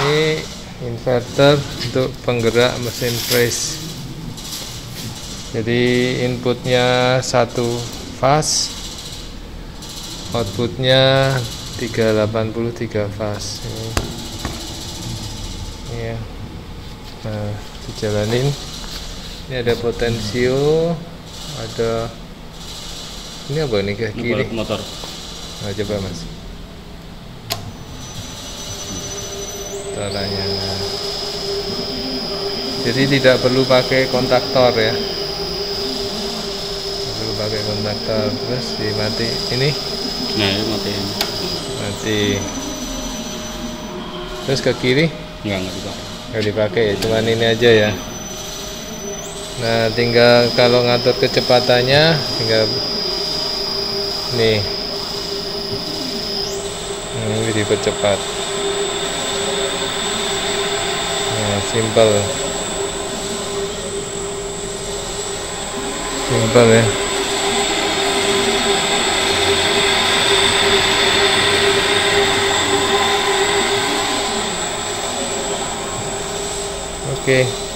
ini inverter untuk penggerak mesin press jadi inputnya satu fast outputnya 383 fast ini, ini ya. Nah dijalanin. Ini ada potensio ada ini apa nih ke kiri motor. Nah, coba mas caranya jadi tidak perlu pakai kontaktor ya. Tidak perlu pakai kontaktor. Terus dimati. Ini? Nah ini matiin mati. Terus ke kiri? Enggak enggak dipakai. Nggak dipakai ya cuman ini aja ya. Nah tinggal kalau ngatur kecepatannya tinggal nih. Ini dipercepat nah simple simple ya oke